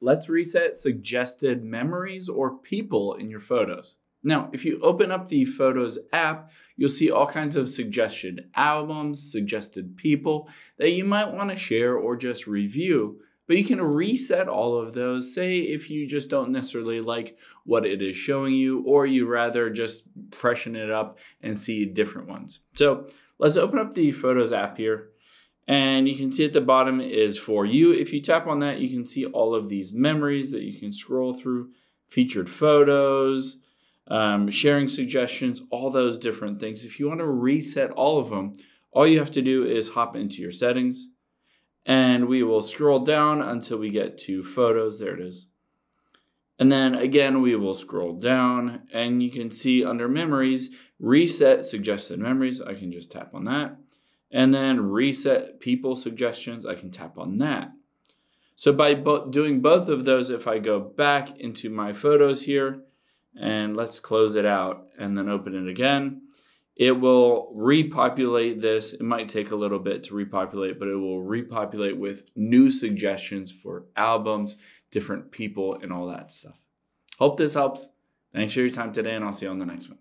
Let's reset suggested memories or people in your photos. Now, if you open up the Photos app, you'll see all kinds of suggested albums, suggested people that you might want to share or just review. But you can reset all of those, say if you just don't necessarily like what it is showing you, or you rather just freshen it up and see different ones. So let's open up the Photos app here. And you can see at the bottom is for you. If you tap on that, you can see all of these memories that you can scroll through, featured photos, um, sharing suggestions, all those different things. If you want to reset all of them, all you have to do is hop into your settings and we will scroll down until we get to photos. There it is. And then again, we will scroll down and you can see under memories, reset suggested memories. I can just tap on that and then reset people suggestions, I can tap on that. So by bo doing both of those, if I go back into my photos here, and let's close it out and then open it again, it will repopulate this. It might take a little bit to repopulate, but it will repopulate with new suggestions for albums, different people, and all that stuff. Hope this helps. Thanks for your time today, and I'll see you on the next one.